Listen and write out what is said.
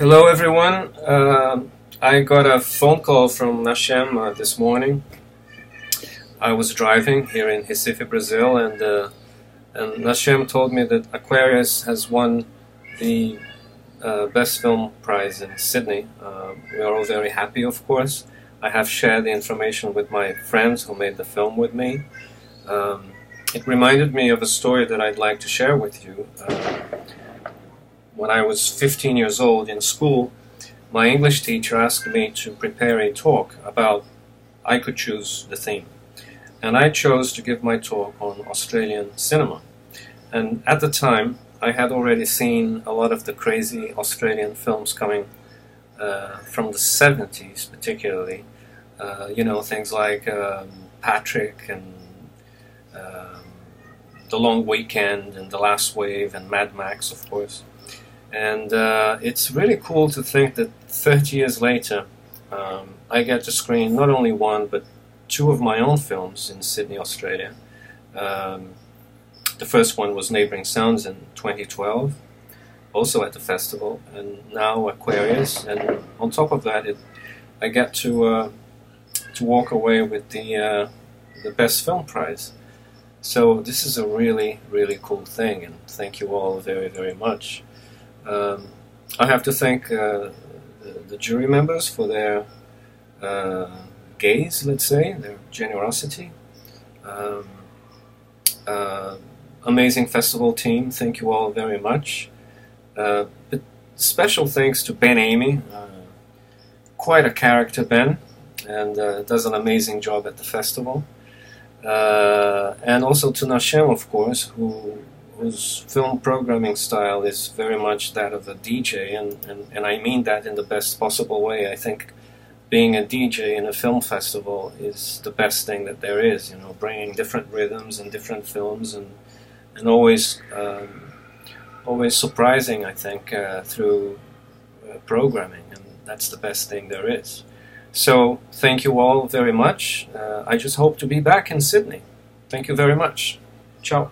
Hello, everyone. Uh, I got a phone call from Nashen uh, this morning. I was driving here in Recife, Brazil, and uh, and Nashen told me that Aquarius has won the uh, Best Film Prize in Sydney. Uh, we are all very happy, of course. I have shared the information with my friends who made the film with me. Um, it reminded me of a story that I'd like to share with you. When I was 15 years old in school, my English teacher asked me to prepare a talk about I could choose the theme. And I chose to give my talk on Australian cinema. And at the time, I had already seen a lot of the crazy Australian films coming uh, from the 70s, particularly. Uh, you know, things like um, Patrick and um, The Long Weekend and The Last Wave and Mad Max, of course. And uh, it's really cool to think that 30 years later, um, I get to screen not only one, but two of my own films in Sydney, Australia. Um, the first one was Neighbouring Sounds in 2012, also at the festival, and now Aquarius. And on top of that, it, I get to uh, to walk away with the uh, the best film prize. So this is a really really cool thing, and thank you all very very much. Um, I have to thank uh, the, the, jury members for their uh, gaze, let's say, their generosity. Um, uh, amazing festival team. Thank you all very much. But special thanks to Ben Amy. Quite a character, Ben, and uh, does an amazing job at the festival. Uh, and also to Nashen, of course, who whose film programming style is very much that of a DJ, and, and, and I mean that in the best possible way. I think being a DJ in a film festival is the best thing that there is, you know, bringing different rhythms and different films and and always um, always surprising. I think uh, through uh, programming, and that's the best thing there is. So thank you all very much. Uh, I just hope to be back in Sydney. Thank you very much. Ciao.